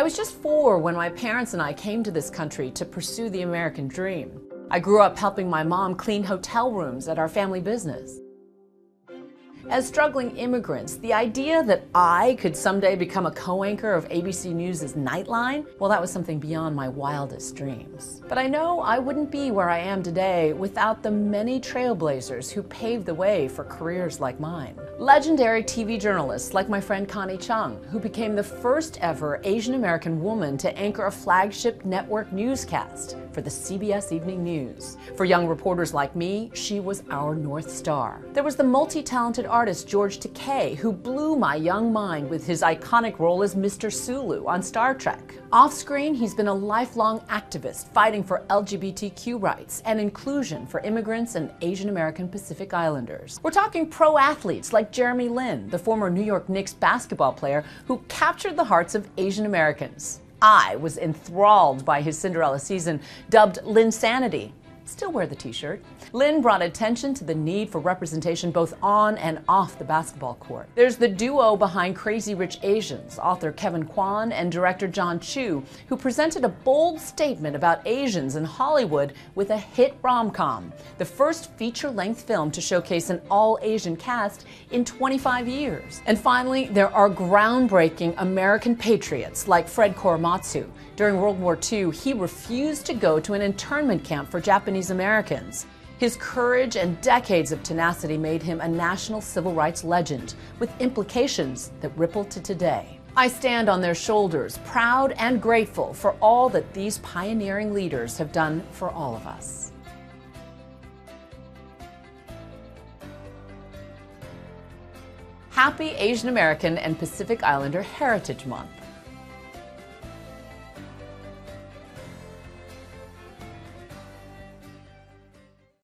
I was just four when my parents and I came to this country to pursue the American dream. I grew up helping my mom clean hotel rooms at our family business. As struggling immigrants, the idea that I could someday become a co anchor of ABC News' Nightline, well, that was something beyond my wildest dreams. But I know I wouldn't be where I am today without the many trailblazers who paved the way for careers like mine. Legendary TV journalists like my friend Connie Chung, who became the first ever Asian American woman to anchor a flagship network newscast for the CBS Evening News. For young reporters like me, she was our North Star. There was the multi talented artist George Takei, who blew my young mind with his iconic role as Mr. Sulu on Star Trek. Off screen, he's been a lifelong activist fighting for LGBTQ rights and inclusion for immigrants and Asian American Pacific Islanders. We're talking pro athletes like Jeremy Lin, the former New York Knicks basketball player who captured the hearts of Asian Americans. I was enthralled by his Cinderella season, dubbed Linsanity. Still wear the t shirt. Lin brought attention to the need for representation both on and off the basketball court. There's the duo behind Crazy Rich Asians, author Kevin Kwan and director Jon Chu, who presented a bold statement about Asians in Hollywood with a hit rom com, the first feature length film to showcase an all Asian cast in 25 years. And finally, there are groundbreaking American patriots like Fred Korematsu. During World War II, he refused to go to an internment camp for Japanese Americans. His courage and decades of tenacity made him a national civil rights legend, with implications that ripple to today. I stand on their shoulders, proud and grateful for all that these pioneering leaders have done for all of us. Happy Asian American and Pacific Islander Heritage Month.